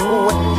Ooh.